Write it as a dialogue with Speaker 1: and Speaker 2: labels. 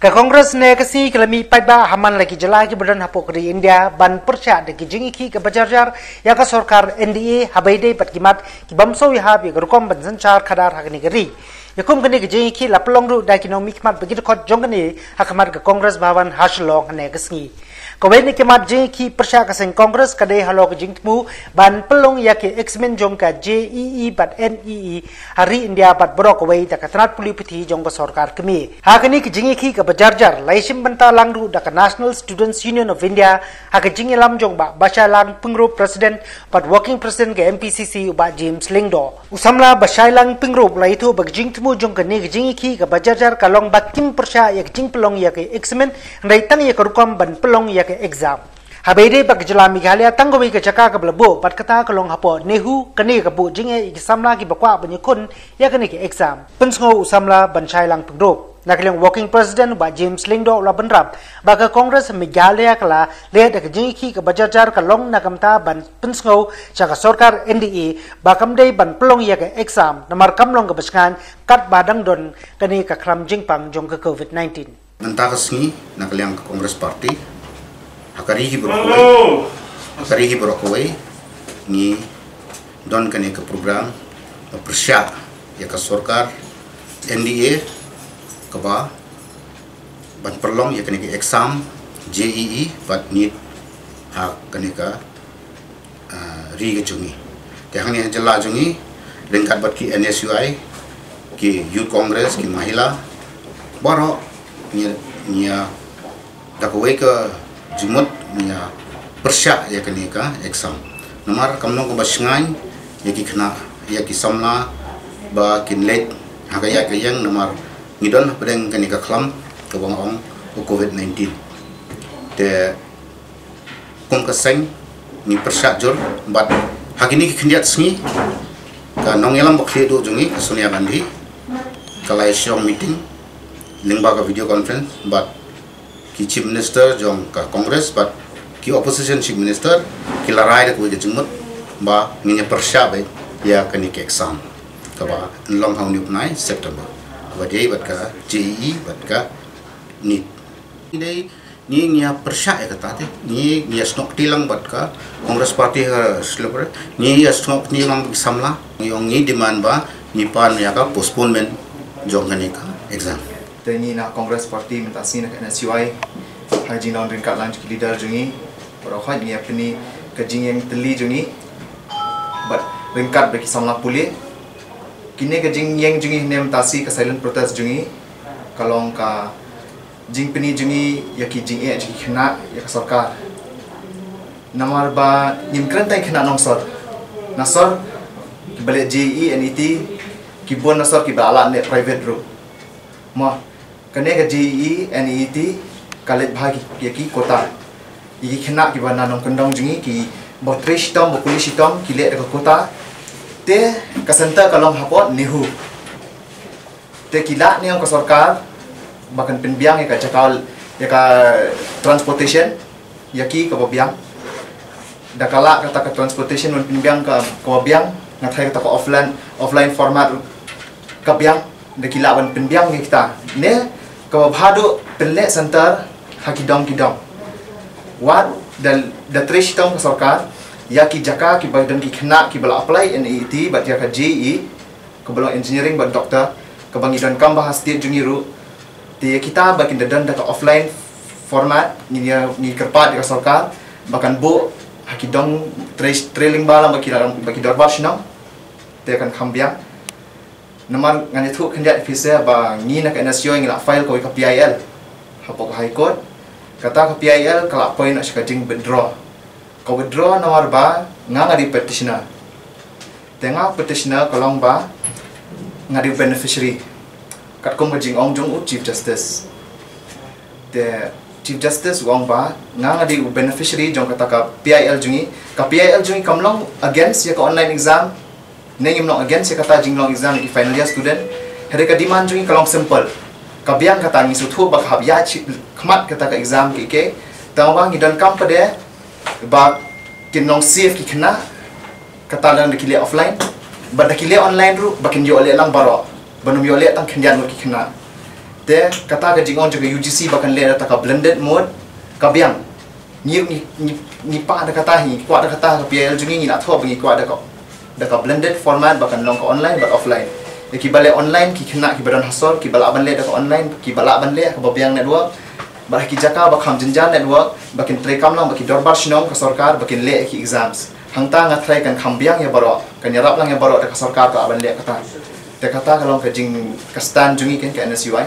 Speaker 1: Kongres ne kasi kelami paiba haman lagi jela ki badan hapok di India ban persya de ki jingi ki ke bajarjar ya ka sarkar NDA habaide pat kimat ki bamso ya habi gerkom ban sanchar khadar hakni gari yakum kani ki jingi ki lapelong ru da economic mat bagi khot jongani hakamat ka Kongres bhavan haslong ne Kawai ni kemat jeng ki persya kaseng kongres kadai halo ke jeng temu ban pelong ya ke X-Men jong ka JEE bat NEE hari India bat borok kawai tak katrat puli piti jong ka sorkar kemi. Ha kini ke jeng ki ke bajarjar laisim benta langru da ka National Students Union of India ha ke jeng lam jong ba basya lang pengru president bat working president ke MPCC ba James Lingdo. Usamla basya lang pengru lai tu bag jeng temu jong ka ni ke jeng ki ke bajarjar kalong bat kim persya ya ke jeng pelong ya ke X-Men ya ke rukam ban pelong ya ke exam. Habede bak jela Meghalaya tanggawi ke cakap ke belebu pat kata ke long hapo nehu kene ke bu jinge ke samla ki bakwa banyi kun ya kene ke exam. Pensngo usamla banchai lang pengrup. Nakilang working president ba James Lingdo la benrap baka Congress Meghalaya kala le de jingi ki ke bajajar ke long nakamta ban pensngo caka sorkar NDE bakam dei ban pelong ya ke exam namar kamlong ke beskan kat badang don kene ke kram jingpang jong ke COVID-19.
Speaker 2: Nantakas ni nakilang Party hakarihi berokoi hakarihi berokoi ni don kane ke program persya ya ke sorkar NDA ke ba ban perlong ya kane ke exam JEE bat ni ha kane ka ri ke jungi. Te hang ni jela jungi lengkat bat ki NSUI ki youth congress ki mahila baro ni ni da ko ke jumut punya persyak ya kini ka exam nomor kamno ko basengan ya ki kena ya ki samla ba kin let ha ya ka yang nomor ngidon pedeng kini ka klam ko bang ong covid 19 te kong ka seng ni persyak jur bat ha kini ki kendiat sngi ka nong yelam bok do jungi sonia gandhi kalai shong meeting lingba ka video conference but ki chief minister jong ka congress but ki opposition chief minister ki larai de ko je jumut ba nginya persya be ya kani ke exam ka ba long hau ni nai september ba dei bat ka je bat ka ni dei ni ngia persya ya kata te ni ngia snok tilang bat ka congress party ha slopre ni ya snok ni lang samla ni ong ni demand ba ni pan ya ka postponement jong kani ka exam
Speaker 3: Tani na Congress Party minta sini nak NSUI Haji non ringkat lanjut leader jungi Berokhat ni apa ni? Kejing yang teli jungi But ringkat bagi samla pulih. Kini kejing yang jungi ni minta si ke silent protest jungi Kalau ka jing peni jungi ya ki jing eh jungi kena ya ke sarkar Namar ba nyim kerentai kena nongsor Nasor balik JE NET Kibun nasor ki ba net private room. Mah kene ke JE NET kalit bagi ya ki kota. Iki kena ki bana nong kendong jingi ki bo trish tom bo polish tom ki le ke kota. Te ka center kalong hapot nihu te kila ni ang sarkar bahkan penbiang ya ka cakal ya ka transportation ya ki ka biang. Da kala kata ka transportation un penbiang ka ka biang ngatai kata ka offline offline format ka biang. Da kila wan penbiang kita. Ne kau bhadu pelik center hakidong kidong. Wat dan the trish tong sarkar ya ki jaka ki badan ki kena ki bala apply NET bat ya ka JE ke bala engineering bat doktor. Ke bangi dan kam bahas ti jungiru. Ti kita bakin dan data offline format ni ya ni kerpat ka sarkar. Bahkan bu hakidong trailing bala baki dalam baki dorbar shnam te akan kambiang Nama ngani tu kendia officer ba ni nak NSO yang nak file kau ke PIL. Ke High Court? Kata ke PIL kalau apa nak sekading withdraw. Kau withdraw nomor ba ngadi petitioner. Tengah petitioner kalau ba ngadi beneficiary. Kat kau majing ong jong chief justice. The chief justice wong ba ngadi beneficiary jong kata ke PIL jungi. Ke PIL jungi kamlong against ya ke online exam Neng im long again saya kata jing long exam di final year student. Hari ka demand jing kalong simple. Kabiang kata ngi sutu bak hab ya kmat kata ka exam ki ke. Tang bang idan kam pada ba kin long safe ki kena kata lang dikile offline. Ba dikile online ru bakin yo le lang baro. Banum yo le tang kendian ki kena. de kata ka jingon juga UGC bahkan le ta ka blended mode ka biang ni ni ni ni pa ada kata hi ko ada kata ka PL jungi ni nak tho bangi ko ada ko da ka blended format bahkan long ka online but offline. Ki balik online ki kena ki badan hasor ki balak ban le da ka online ki balak ban le ka biang network. Bah ki jaka ba kham jinjan network bakin trekam lang baki dorbar shinong ka sarkar bakin le ki exams. Hangta nga try kan kham biang ya baro kan yarap lang ya baro da ka sarkar ka ban le kata te kata kalong ka jing ka stand jungi ken ka NSUI